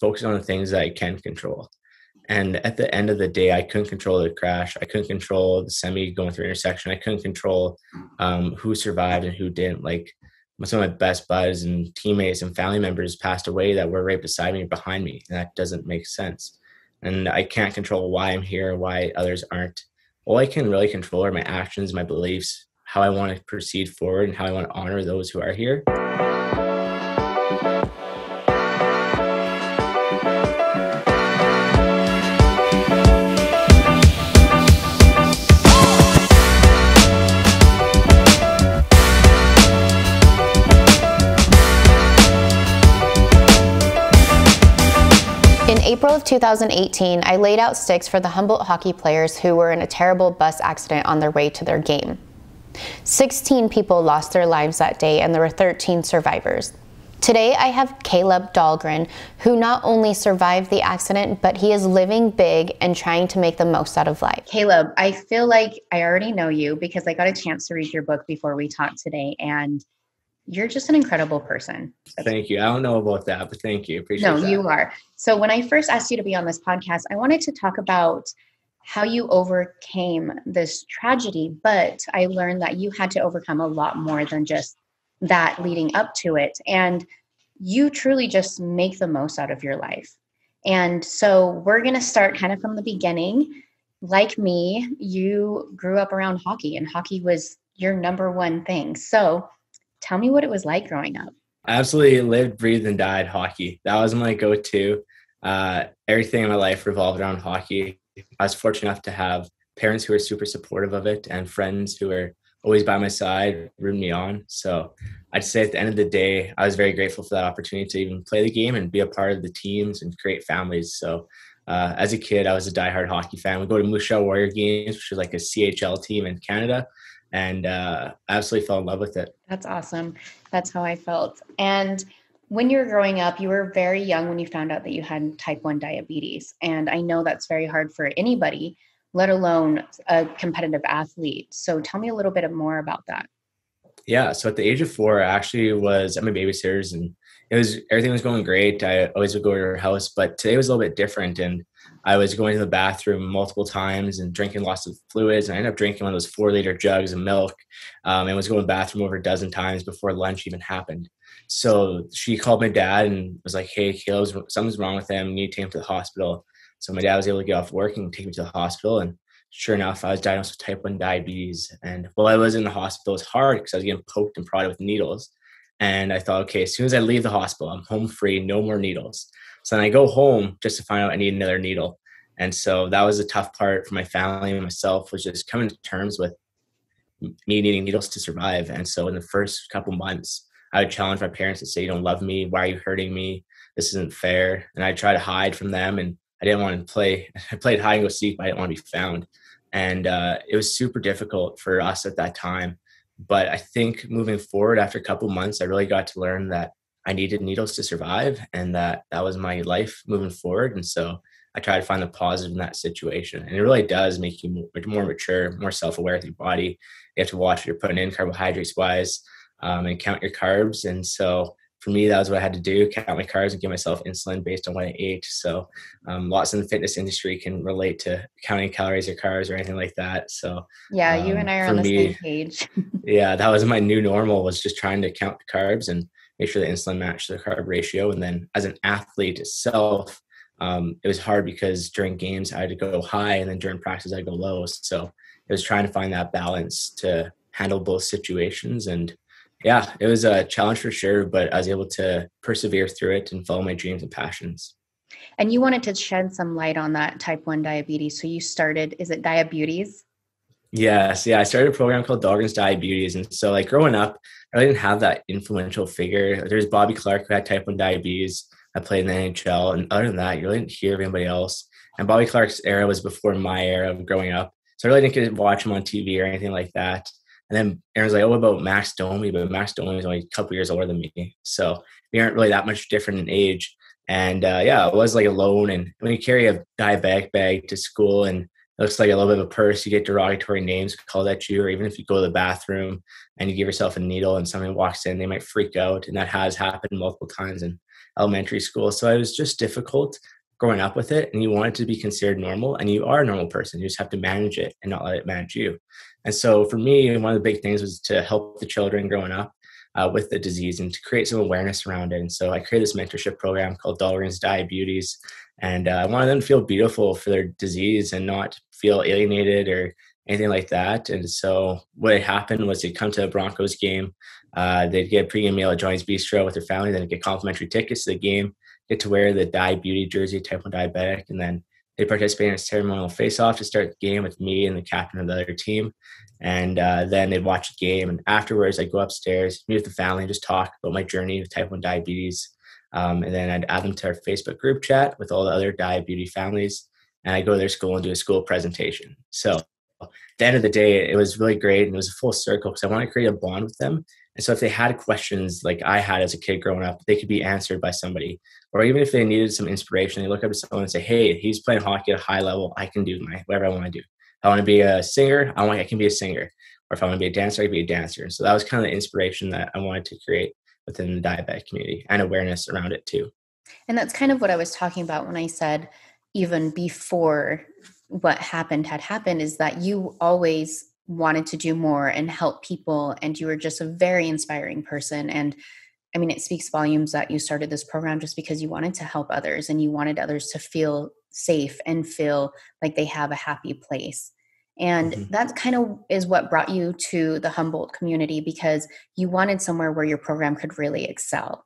focus on the things that I can control. And at the end of the day, I couldn't control the crash. I couldn't control the semi going through intersection. I couldn't control um, who survived and who didn't. Like some of my best buds and teammates and family members passed away that were right beside me behind me. And that doesn't make sense. And I can't control why I'm here, why others aren't. All I can really control are my actions, my beliefs, how I want to proceed forward, and how I want to honor those who are here. April of 2018, I laid out sticks for the Humboldt hockey players who were in a terrible bus accident on their way to their game. 16 people lost their lives that day, and there were 13 survivors. Today, I have Kaleb Dahlgren, who not only survived the accident, but he is living big and trying to make the most out of life. Kaleb, I feel like I already know you because I got a chance to read your book before we talked today. And you're just an incredible person. thank you. I don't know about that, but thank you. Appreciate no, that. you are. So when I first asked you to be on this podcast, I wanted to talk about how you overcame this tragedy, but I learned that you had to overcome a lot more than just that leading up to it. And you truly just make the most out of your life. And so we're going to start kind of from the beginning. Like me, you grew up around hockey, and hockey was your number one thing. So Tell me what it was like growing up. I absolutely lived, breathed, and died hockey. That was my go to. Uh, everything in my life revolved around hockey. I was fortunate enough to have parents who were super supportive of it and friends who were always by my side, rooting me on. So I'd say at the end of the day, I was very grateful for that opportunity to even play the game and be a part of the teams and create families. So uh, as a kid, I was a diehard hockey fan. We go to Jaw Warrior games, which is like a CHL team in Canada and uh, absolutely fell in love with it. That's awesome. That's how I felt. And when you were growing up, you were very young when you found out that you had type 1 diabetes. And I know that's very hard for anybody, let alone a competitive athlete. So tell me a little bit more about that. Yeah. So at the age of four, I actually was at my babysitter's and it was everything was going great. I always would go to her house, but today was a little bit different. And I was going to the bathroom multiple times and drinking lots of fluids. And I ended up drinking one of those four liter jugs of milk um, and was going to the bathroom over a dozen times before lunch even happened. So she called my dad and was like, Hey, Kaleb, something's wrong with him. You need to take him to the hospital. So my dad was able to get off work and take me to the hospital. And sure enough, I was diagnosed with type 1 diabetes. And while I was in the hospital, it was hard because I was getting poked and prodded with needles. And I thought, okay, as soon as I leave the hospital, I'm home free, no more needles. So then I go home just to find out I need another needle. And so that was a tough part for my family and myself was just coming to terms with me needing needles to survive. And so in the first couple months, I would challenge my parents to say, You don't love me. Why are you hurting me? This isn't fair. And I try to hide from them. And I didn't want to play. I played hide and go seek, but I didn't want to be found. And uh, it was super difficult for us at that time. But I think moving forward after a couple months, I really got to learn that I needed needles to survive and that that was my life moving forward. And so I try to find the positive in that situation. And it really does make you more mature, more self aware of your body. You have to watch what you're putting in carbohydrates wise um, and count your carbs. And so for me, that was what I had to do count my carbs and give myself insulin based on what I ate. So um, lots in the fitness industry can relate to counting calories or carbs or anything like that. So yeah, um, you and I are on the me, same page. yeah, that was my new normal was just trying to count the carbs and make sure the insulin matched the carb ratio. And then as an athlete itself, um, it was hard because during games I had to go high and then during practice I'd go low. So it was trying to find that balance to handle both situations. And yeah, it was a challenge for sure, but I was able to persevere through it and follow my dreams and passions. And you wanted to shed some light on that type 1 Diabeauties. So you started, is it diabetes? Yes, yeah. I started a program called Dahlgren's Diabeauties. And so like growing up, I didn't have that influential figure. There's Bobby Clarke who had type 1 diabetes. I played in the NHL. And other than that, you really didn't hear of anybody else. And Bobby Clarke's era was before my era of growing up. So I really didn't get to watch him on TV or anything like that. And then Aaron's like, oh, about Max Domi? But Max Domi is only a couple years older than me. So we aren't really that much different in age. And uh, yeah, I was like alone. And when you carry a diabetic bag to school and looks like a little bit of a purse. You get derogatory names called at you, or even if you go to the bathroom and you give yourself a needle and somebody walks in, they might freak out. And that has happened multiple times. in elementary school. So it was just difficult growing up with it and you want it to be considered normal and you are a normal person. You just have to manage it and not let it manage you. And so for me, one of the big things was to help the children growing up uh, with the disease and to create some awareness around it. And so I created this mentorship program called Dahlgren's Diabeauties. And uh, I wanted them to feel beautiful for their disease and not feel alienated or anything like that. And so what had happened was they'd come to a Broncos game. Uh, they'd get a pregame meal at Johnny's Bistro with their family, then get complimentary tickets to the game, get to wear the Diabeauty jersey, type 1 diabetic, and then they participate in a ceremonial face-off to start the game with me and the captain of the other team. And uh, then they'd watch the game. And afterwards, I'd go upstairs, meet with the family, and just talk about my journey with type 1 diabetes. Um, and then I'd add them to our Facebook group chat with all the other diabetes families. And I go to their school and do a school presentation. So at the end of the day, it was really great and it was a full circle because I want to create a bond with them. And so if they had questions like I had as a kid growing up, they could be answered by somebody. Or even if they needed some inspiration, they look up to someone and say, Hey, he's playing hockey at a high level. I can do my whatever I want to do. If I want to be a singer, I want I can be a singer. Or if I want to be a dancer, I can be a dancer. So that was kind of the inspiration that I wanted to create within the diabetic community and awareness around it too. And that's kind of what I was talking about when I said even before what happened had happened is that you always wanted to do more and help people and you were just a very inspiring person and i mean it speaks volumes that you started this program just because you wanted to help others and you wanted others to feel safe and feel like they have a happy place and mm-hmm. that kind of is what brought you to the humboldt community because you wanted somewhere where your program could really excel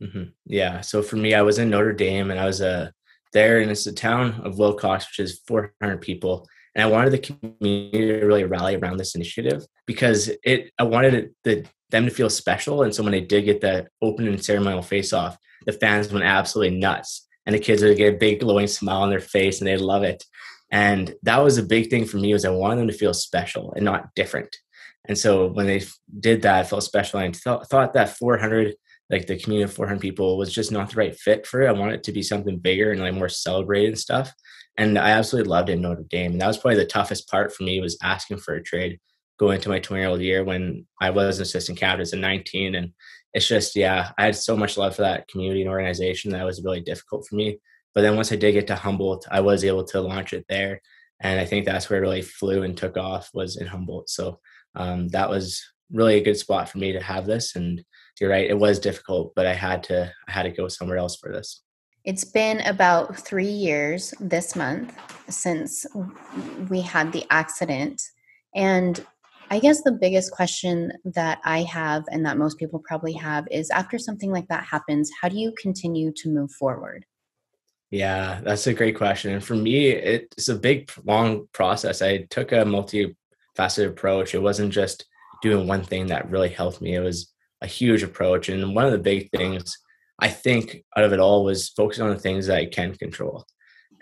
mm-hmm. yeah so for me i was in notre dame and i was a there and it's the town of Wilcox, which is 400 people. And I wanted the community to really rally around this initiative because it I wanted it, the, them to feel special. And so when they did get that open and ceremonial face off, the fans went absolutely nuts. And the kids would get a big glowing smile on their face and they'd love it. And that was a big thing for me was I wanted them to feel special and not different. And so when they did that, I felt special. And I th- thought that 400 like the community of 400 people was just not the right fit for it. I wanted it to be something bigger and like more celebrated and stuff. And I absolutely loved it in Notre Dame. And that was probably the toughest part for me was asking for a trade going into my 20 year old year when I was an assistant captain at 19. And it's just, yeah, I had so much love for that community and organization that was really difficult for me. But then once I did get to Humboldt, I was able to launch it there. And I think that's where it really flew and took off was in Humboldt. So um, that was really a good spot for me to have this. And you're right it was difficult but i had to i had to go somewhere else for this. It's been about three years this month since we had the accident and i guess the biggest question that i have and that most people probably have is after something like that happens how do you continue to move forward? Yeah that's a great question and for me it's a big long process. I took a multifaceted approach. It wasn't just doing one thing that really helped me it was a huge approach. And one of the big things I think out of it all was focusing on the things that I can control.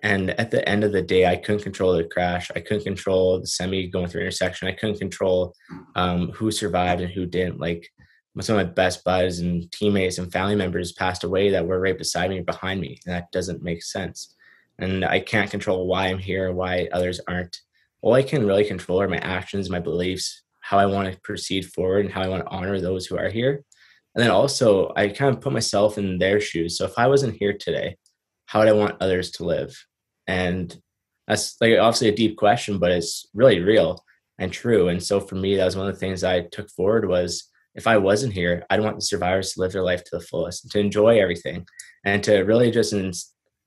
And at the end of the day, I couldn't control the crash. I couldn't control the semi going through intersection. I couldn't control um, who survived and who didn't. Like some of my best buds and teammates and family members passed away that were right beside me behind me. And that doesn't make sense. And I can't control why I'm here, why others aren't. All I can really control are my actions, my beliefs, how I want to proceed forward and how I want to honor those who are here. And then also, I kind of put myself in their shoes. So if I wasn't here today, how would I want others to live? And that's like obviously a deep question, but it's really real and true. And so for me, that was one of the things I took forward was if I wasn't here, I'd want the survivors to live their life to the fullest, to enjoy everything, and to really just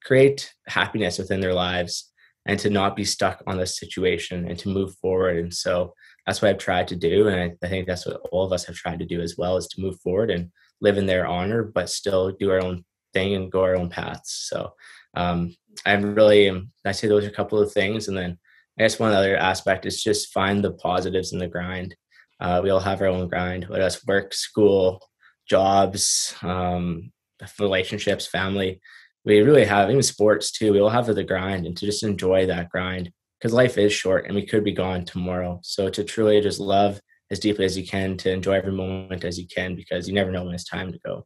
create happiness within their lives, and to not be stuck on this situation and to move forward. And so that's what I've tried to do. And I, I, think that's what all of us have tried to do as well is to move forward and live in their honor, but still do our own thing and go our own paths. So um, I really, I say those are a couple of things. And then I guess one other aspect is just find the positives in the grind. Uh, we all have our own grind, whether that's work, school, jobs, um, relationships, family. We really have even sports too. We all have the grind and to just enjoy that grind because life is short and we could be gone tomorrow. So to truly just love as deeply as you can, to enjoy every moment as you can, because you never know when it's time to go.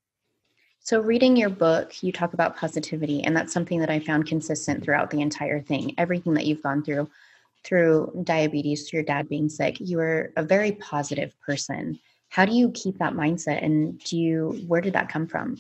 So, reading your book, you talk about positivity, and that's something that I found consistent throughout the entire thing. Everything that you've gone through, through diabetes, through your dad being sick, you were a very positive person. How do you keep that mindset, and do you? Where did that come from?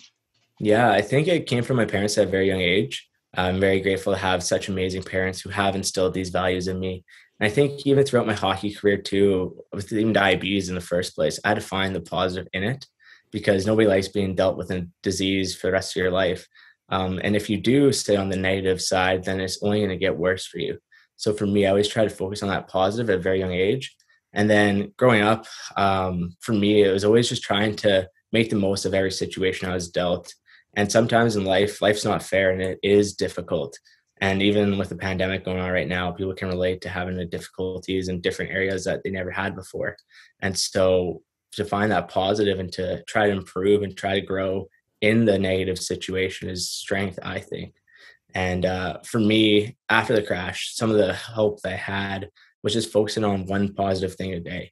Yeah, I think it came from my parents at a very young age. I'm very grateful to have such amazing parents who have instilled these values in me. And I think even throughout my hockey career too, with even diabetes in the first place, I had to find the positive in it because nobody likes being dealt with a disease for the rest of your life. Um, and if you do stay on the negative side, then it's only going to get worse for you. So for me, I always try to focus on that positive at a very young age. And then growing up, um, for me, it was always just trying to make the most of every situation I was dealt. And sometimes in life, life's not fair and it is difficult. And even with the pandemic going on right now, people can relate to having the difficulties in different areas that they never had before. And so to find that positive and to try to improve and try to grow in the negative situation is strength, I think. And uh, for me, after the crash, some of the hope that I had was just focusing on one positive thing a day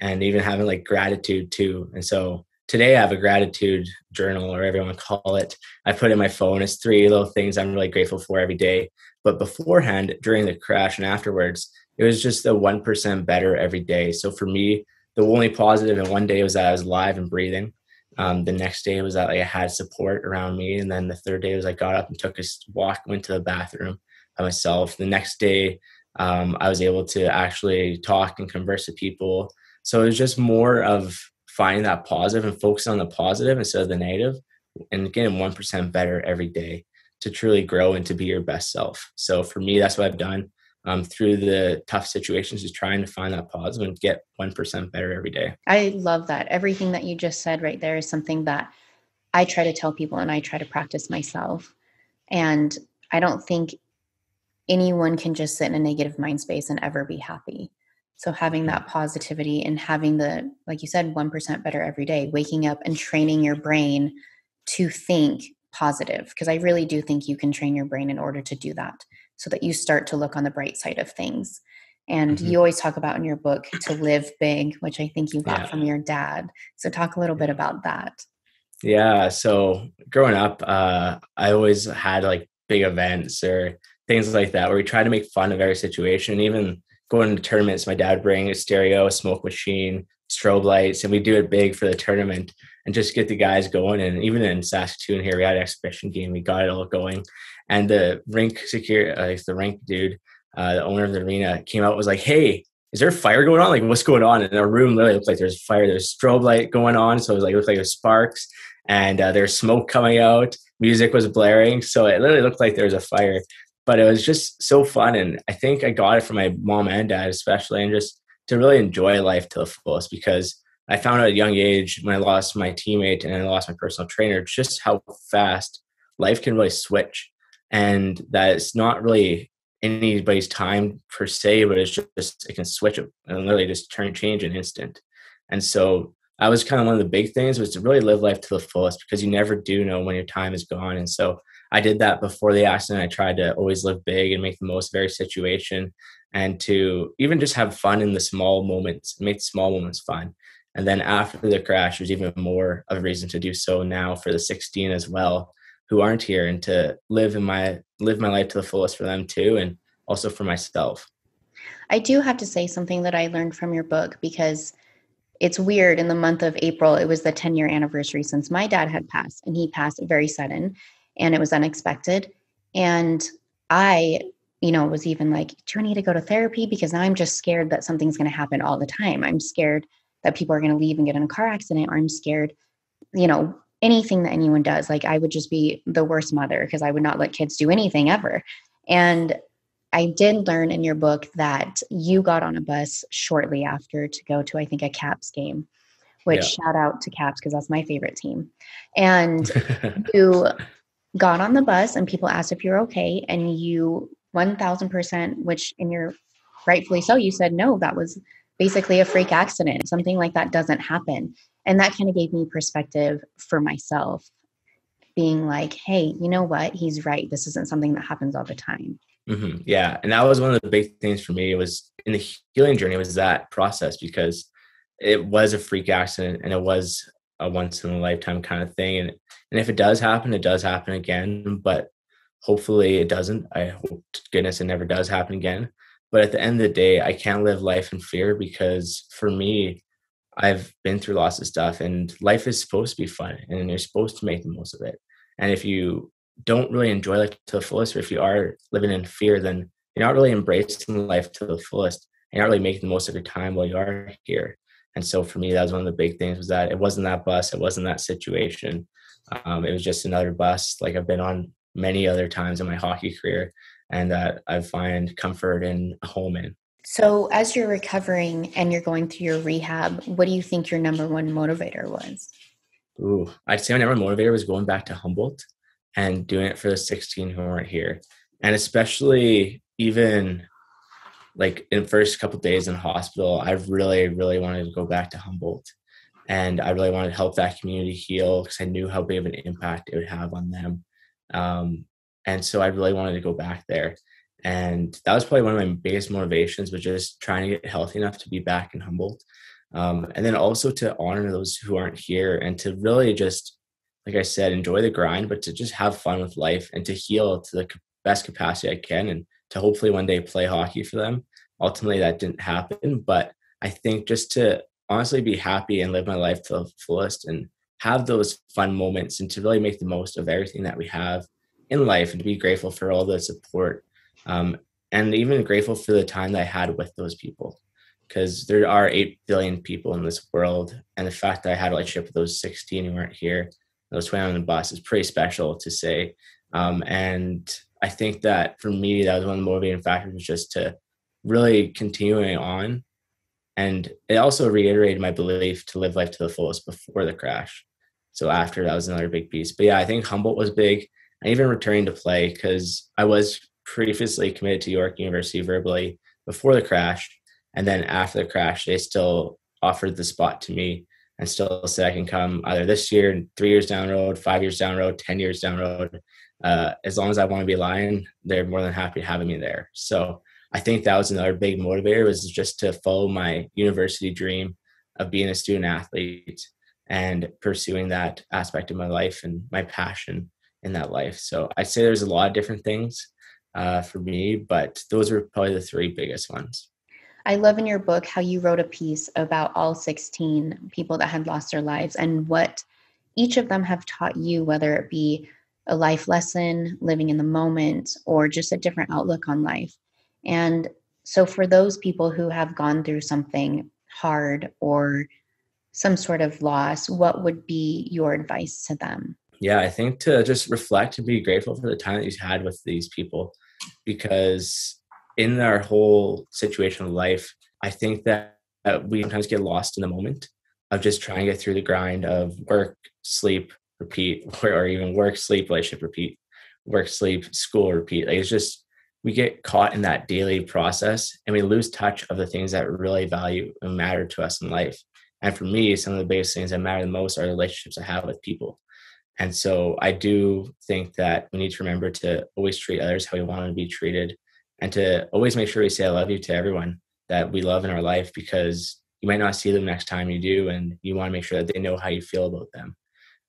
and even having like gratitude too. And so today I have a gratitude journal or to call it. I put in my phone. It's three little things I'm really grateful for every day. But beforehand, during the crash and afterwards, it was just the 1% better every day. So for me, the only positive in one day was that I was alive and breathing. Um, the next day was that like, I had support around me. And then the third day was I got up and took a walk, went to the bathroom by myself. The next day, um, I was able to actually talk and converse with people. So it was just more of finding that positive and focusing on the positive instead of the negative and getting 1% better every day to truly grow and to be your best self. So for me, that's what I've done um, through the tough situations is trying to find that positive and get 1% better every day. I love that. Everything that you just said right there is something that I try to tell people and I try to practice myself. And I don't think anyone can just sit in a negative mind space and ever be happy. So having that positivity and having the, like you said, 1% better every day, waking up and training your brain to think positive. Because I really do think you can train your brain in order to do that so that you start to look on the bright side of things. And mm-hmm. you always talk about in your book to live big, which I think you got yeah. from your dad. So talk a little bit about that. Yeah. So growing up, uh, I always had like big events or things like that where we try to make fun of every situation. Even going to tournaments, my dad bring a stereo, a smoke machine, strobe lights, and we do it big for the tournament and just get the guys going. And even in Saskatoon here, we had an exhibition game. We got it all going. And the rink secure, uh, the rink dude, uh, the owner of the arena, came out was like, "Hey, is there fire going on? Like, what's going on?" And our room literally looked like there's fire. There's strobe light going on, so it was like it looked like there's sparks, and uh, there's smoke coming out. Music was blaring, so it literally looked like there was a fire. But it was just so fun, and I think I got it from my mom and dad, especially, and just to really enjoy life to the fullest because I found at a young age when I lost my teammate and I lost my personal trainer just how fast life can really switch and that it's not really anybody's time per se, but it's just it can switch and literally just turn change an instant. And so that was kind of one of the big things was to really live life to the fullest because you never do know when your time is gone. And so I did that before the accident. I tried to always live big and make the most of every situation and to even just have fun in the small moments, make small moments fun. And then after the crash, there's even more of a reason to do so now for the 16 as well who aren't here and to live in my live my life to the fullest for them too and also for myself i do have to say something that i learned from your book because it's weird in the month of april it was the 10 year anniversary since my dad had passed and he passed very sudden and it was unexpected and i you know was even like do i need to go to therapy because now i'm just scared that something's going to happen all the time i'm scared that people are going to leave and get in a car accident or i'm scared you know anything that anyone does. Like I would just be the worst mother because I would not let kids do anything ever. And I did learn in your book that you got on a bus shortly after to go to, I think, a Caps game, which yeah. shout out to Caps because that's my favorite team. And you got on the bus and people asked if you're okay. And you 1000%, which in your rightfully so, you said, no, that was basically a freak accident. Something like that doesn't happen and that kind of gave me perspective for myself being like hey you know what he's right this isn't something that happens all the time mm-hmm. yeah and that was one of the big things for me it was in the healing journey was that process because it was a freak accident and it was a once in a lifetime kind of thing and and if it does happen it does happen again but hopefully it doesn't i hope goodness it never does happen again but at the end of the day i can't live life in fear because for me I've been through lots of stuff and life is supposed to be fun and you're supposed to make the most of it. And if you don't really enjoy life to the fullest, or if you are living in fear, then you're not really embracing life to the fullest. And you're not really making the most of your time while you are here. And so for me, that was one of the big things was that it wasn't that bus, it wasn't that situation. Um, it was just another bus, like I've been on many other times in my hockey career, and that I find comfort in a home in. So, as you're recovering and you're going through your rehab, what do you think your number one motivator was? Ooh, I'd say my number one motivator was going back to Humboldt and doing it for the 16 who weren't here. And especially even like in first couple days in hospital, I really, really wanted to go back to Humboldt. And I really wanted to help that community heal because I knew how big of an impact it would have on them. Um, and so I really wanted to go back there. And that was probably one of my biggest motivations was just trying to get healthy enough to be back in Humboldt. Um, and then also to honor those who aren't here and to really just, like I said, enjoy the grind, but to just have fun with life and to heal to the best capacity I can and to hopefully one day play hockey for them. Ultimately, that didn't happen, but I think just to honestly be happy and live my life to the fullest and have those fun moments and to really make the most of everything that we have in life and to be grateful for all the support um, and even grateful for the time that I had with those people because there are 8 billion people in this world and the fact that I had a relationship with those 16 who weren't here those 20 on the bus is pretty special to say um, and I think that for me, that was one of the motivating factors was just to really continuing on. And it also reiterated my belief to live life to the fullest before the crash. So after that was another big piece. But yeah, I think Humboldt was big. And even returning to play because I was previously committed to York University verbally before the crash. And then after the crash, they still offered the spot to me and still said I can come either this year, three years down the road, five years down road, 10 years down road uh, as long as I want to be Lion, they're more than happy having me there. So I think that was another big motivator was just to follow my university dream of being a student athlete and pursuing that aspect of my life and my passion in that life. So I'd say there's a lot of different things uh, for me, but those were probably the three biggest ones. I love in your book how you wrote a piece about all 16 people that had lost their lives and what each of them have taught you, whether it be a life lesson, living in the moment, or just a different outlook on life. And so, for those people who have gone through something hard or some sort of loss, what would be your advice to them? Yeah, I think to just reflect and be grateful for the time that you've had with these people because in our whole situation of life, I think that we sometimes get lost in the moment of just trying to get through the grind of work, sleep, repeat, or, even work, sleep, relationship, repeat, work, sleep, school, repeat. Like it's just we get caught in that daily process and we lose touch of the things that really value and matter to us in life. And for me, some of the biggest things that matter the most are the relationships I have with people. And so I do think that we need to remember to always treat others how we want to be treated and to always make sure we say I love you to everyone that we love in our life because you might not see them next time you do and you want to make sure that they know how you feel about them.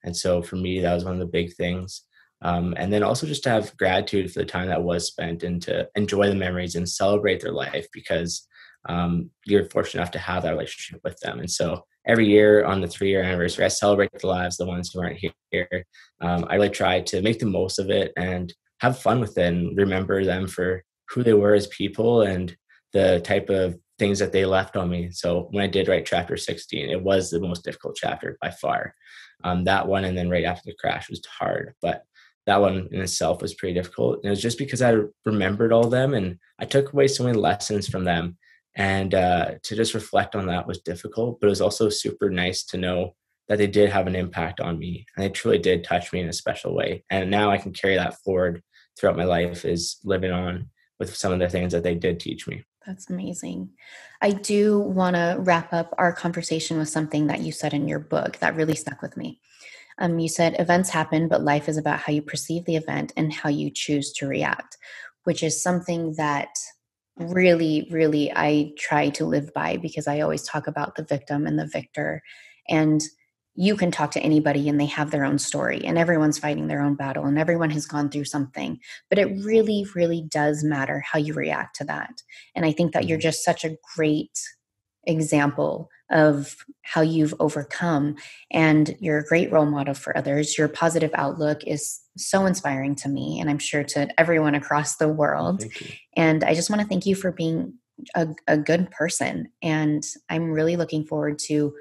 And so for me, that was one of the big things. Um, and then also just to have gratitude for the time that was spent and to enjoy the memories and celebrate their life because um, you're fortunate enough to have that relationship with them. And so every year on the three year anniversary, I celebrate the lives, the ones who aren't here. Um, I really try to make the most of it and have fun with it and remember them for who they were as people and the type of things that they left on me. So when I did write chapter 16, it was the most difficult chapter by far. Um, that one, and then right after the crash was hard, but that one in itself was pretty difficult. And it was just because I remembered all them and I took away so many lessons from them. And uh, to just reflect on that was difficult, but it was also super nice to know that they did have an impact on me and they truly did touch me in a special way. And now I can carry that forward throughout my life is living on with some of the things that they did teach me. That's amazing. I do want to wrap up our conversation with something that you said in your book that really stuck with me. Um, you said events happen, but life is about how you perceive the event and how you choose to react, which is something that really, really I try to live by because I always talk about the victim and the victor. And you can talk to anybody and they have their own story and everyone's fighting their own battle and everyone has gone through something but it really really does matter how you react to that and i think that you're mm-hmm. just such a great example of how you've overcome. And you're a great role model for others. Your positive outlook is so inspiring to me, and I'm sure to everyone across the world. And I just want to thank you for being a, a good person. And I'm really looking forward to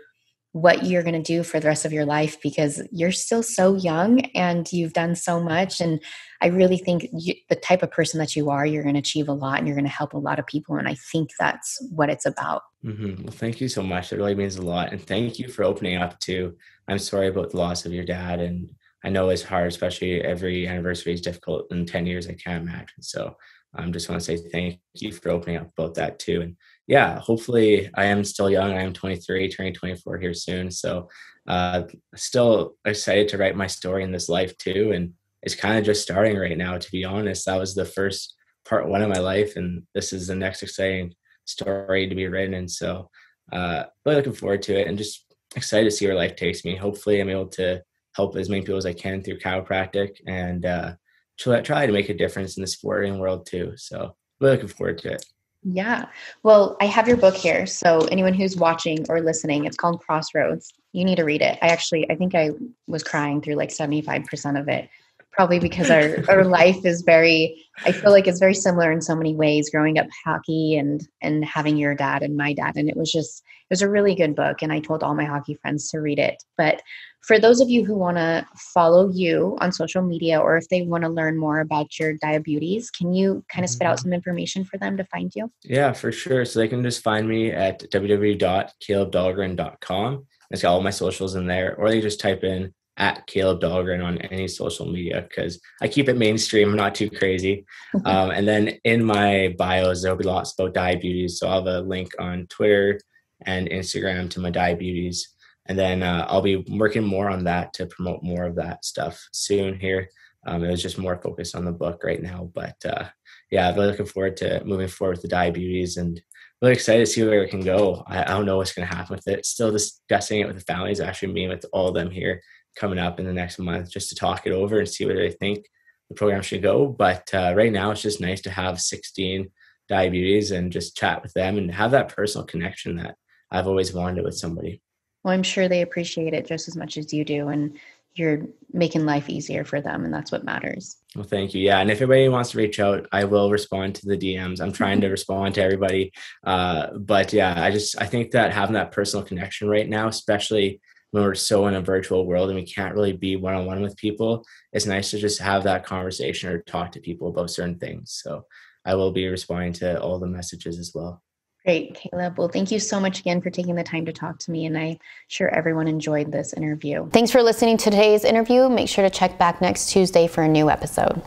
what you're going to do for the rest of your life because you're still so young and you've done so much. And I really think you, the type of person that you are, you're going to achieve a lot and you're going to help a lot of people. And I think that's what it's about. Mm-hmm. Well, thank you so much. It really means a lot. And thank you for opening up to. I'm sorry about the loss of your dad. And I know it's hard, especially every anniversary is difficult in 10 years. I can't imagine. So I um, just want to say thank you for opening up about that too. And yeah, hopefully I am still young. I am 23, turning 24 here soon. So uh, still excited to write my story in this life too. And it's kind of just starting right now, to be honest. That was the first part one of my life. And this is the next exciting story to be written. And so uh, really looking forward to it and just excited to see where life takes me. Hopefully I'm able to help as many people as I can through chiropractic and uh, try, try to make a difference in the sporting world too. So really looking forward to it. Yeah. Well, I have your book here. So anyone who's watching or listening, it's called Crossroads. You need to read it. I actually I think I was crying through like 75% of it. Probably because our, our life is very I feel like it's very similar in so many ways growing up hockey and and having your dad and my dad and it was just it was a really good book and I told all my hockey friends to read it. But for those of you who want to follow you on social media or if they want to learn more about your diabetes, can you kind of spit out mm-hmm. some information for them to find you? Yeah, for sure. So they can just find me at www.kalebdahlgren.com. It's got all my socials in there, or they just type in at Kaleb Dahlgren on any social media because I keep it mainstream. I'm not too crazy. um, and then in my bios, there'll be lots about Diabeauties. So I'll have a link on Twitter and Instagram to my diabetes and then uh, I'll be working more on that to promote more of that stuff soon here. Um, it was just more focused on the book right now, but uh, yeah, I'm really looking forward to moving forward with the Diabeauties and really excited to see where it can go. I, I don't know what's going to happen with it. Still discussing it with the families, actually meeting with all of them here coming up in the next month just to talk it over and see where they think the program should go. But uh, right now, it's just nice to have 16 Diabeauties and just chat with them and have that personal connection that I've always wanted with somebody. Well, I'm sure they appreciate it just as much as you do. And you're making life easier for them. And that's what matters. Well, thank you. Yeah. And if anybody wants to reach out, I will respond to the DMs. I'm trying to respond to everybody. Uh, but yeah, I just, I think that having that personal connection right now, especially when we're so in a virtual world and we can't really be one on one with people, it's nice to just have that conversation or talk to people about certain things. So I will be responding to all the messages as well. Great, Kaleb. Well, thank you so much again for taking the time to talk to me. And I'm sure everyone enjoyed this interview. Thanks for listening to today's interview. Make sure to check back next Tuesday for a new episode.